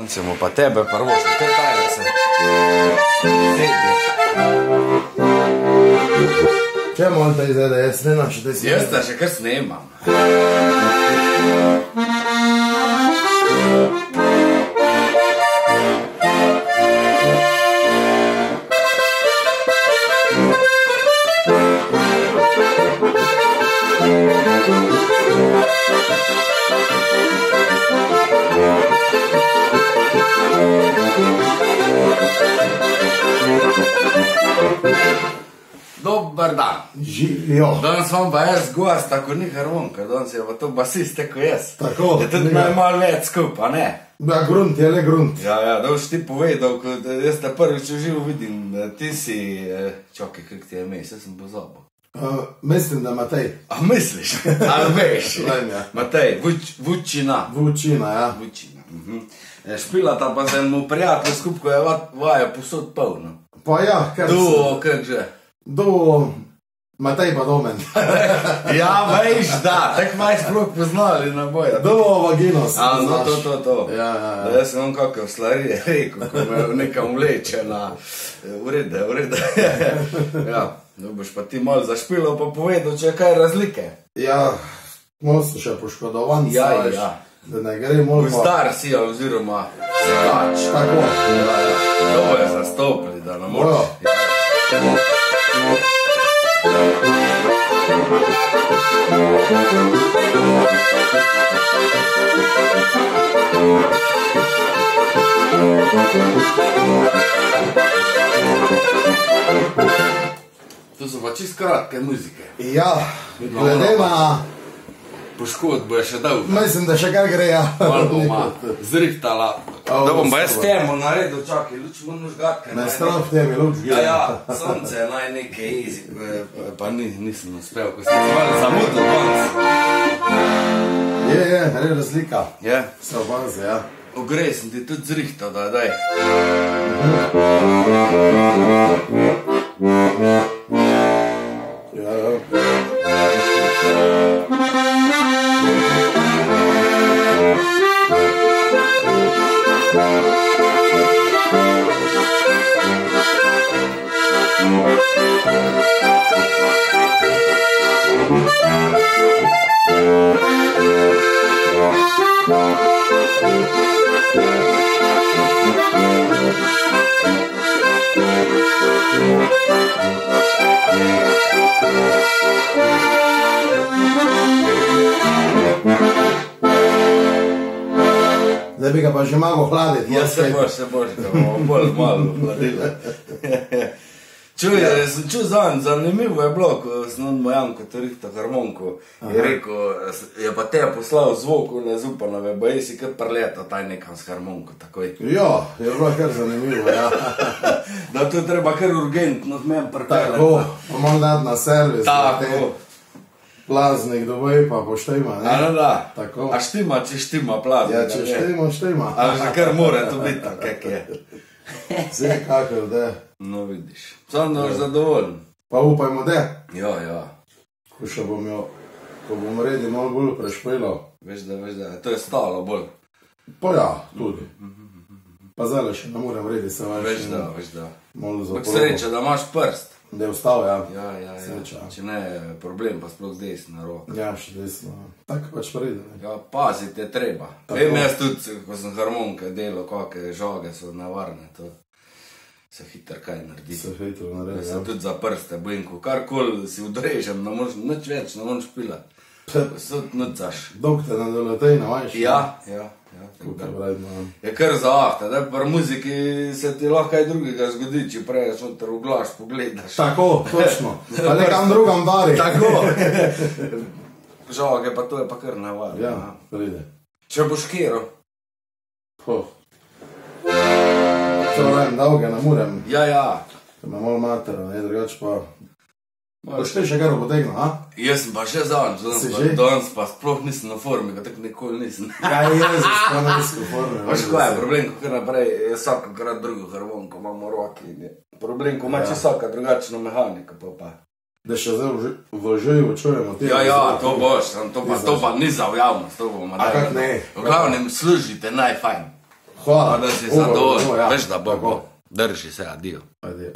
Recimo pa tebe, prvo, še kaj tajne se. Če morate izvedeti, jaz ne vem, če te si. Jaz te še kar snemam. Dobar dan. Živijo. Danes vam pa jaz gost, tako ni harmonika, danes je pa to basist, tako jaz. Tako, Je tudi naj malo več skupaj, ne? Ja, grunt je le grunt. Ja, ja, da boš ti povedal, da jaz te prvič v živo vidim, ti si, eh, čakaj, kak ti je ime, jaz sem pozabil. Uh, mislim, da Matej, A misliš, ali veš? Vem, ja. Matej, Vuč, Vučina. Vučina, ja. Vučina. Mhm. Eh, Špilata pa sem mu prijatelj skupaj, ko je va- vaja posod polno. Pa ja, kar Tu, se- kak že. Do Matej pa domen. Ja, veš, da, tako maj sploh poznali na boja. Do vagino se A, no, to, to, to. Ja, ja, ja. Da, jaz sem on kakor slari rekel, ko me nekam vleče na urede, urede. ja, no boš pa ti malo zašpilo, pa povedal, če je kaj razlike. Ja, malo so še poškodovan. Ja, veš, ja. Da ne gre malo. Star si, oziroma stač. Tako. Ja, ja. To je zastopili, da ne moreš. Ja. To so pa čist kratke muzike. Ja, glede na, Poškodbo je še dolgo. mislim, da še kar gre. Ja. Zrihtala. A, Da bom pa jaz temu naredil, čakaj, luč žgat, ker Ne naj strah te mi luč Ja, ja, sonce je naj nekaj easy, eh, pa ni, nisem uspel, ko sem se malo zamudil danes. Je, je, gre razlika. Je, Se opazi, ja. ogrej sem ti tudi zrihtal, da daj. Ja, ja. Zdaj bi ga pa že malo hladiti. Ja, se boš, se boš, bolj malo hladili. Čuj, ja. čuj zanj, zanimivo je bilo, ko sem on mojanko to rihtal harmonko. Je rekel, je pa te poslal zvok, ne zupanove, boji si kar prleta taj nekam s harmonko takoj. Ja, je bilo kar zanimivo. Ja. Da to je treba kar urgentno z menem pripeljati. Tako, pa malo dati na servis. Tako. Plaznik dovoj pa poštejma. A, da, da. Tako. A štima, če štima plaznik. Ja, če štejma. Ali že kar mora to biti, kak je. Vse kakor, da. No, vidiš. Sam da boš zadovoljen. Pa upajmo, da. Ja, ja. Ko še bom jo, ko bom redi malo bolj prešpilal. Veš, da, veš, da. To je stalo bolj. Pa ja, tudi. Pa zdaj še ne morem redi se več. Veš, da, veš, da. Sreča, da imaš prst. Da je vstal, ja. Ja, ja, ja. Sreča. Če ne, problem pa sploh z desno roko. Ja, še desno. Tako pač pride. Ja, pazite, treba. Tako. Vem jaz tudi, ko sem harmonike delal, kakšne žoge so nevarne, to se hitro kaj naredi. Se hitro Ja, naredi. se tudi za prste bojim, ko karkoli si udrežem, ne moreš nič več, ne moreš pilati. Ja. Sod nucaš. Doktor na doletej, veš. Ja, ja, ja. vredno. Je kar za ahta, da pri muziki se ti lahko kaj drugega zgodi, če prejš noter v glaš pogledaš. Tako, točno. Pa nekam drugam dari. Tako. Žoge pa to je pa kar nevarno. Ja, Ja. pride. Če boš kero. Ho. To pravim, dolge ne morem. Ja, ja. Ker me malo matero, ne drugače pa. Boš te še kar potegnil, a? Jaz sem pa že zadnjič, Si danes, pa- danes pa sploh nisem na formi, tako nikoli nisem. Ja, Jezus, pa na isko forme. Veš, kaj je problem, ko kar naprej, jaz vsakokrat drugo harmoniko imam v roki. Problem, ko ima Ja. vsaka drugačno mehaniko. Pa pa. Da še zdaj v ži- v živo čujemo te. Ja, ja, to boš, to pa, to pa ni za javnost, to bomo naredili. ne? V glavnem služite najfajn. Hvala. Da si Ovo, zadovoljen, ovo, ja. veš da bo. Drži se, adijo. Adijo.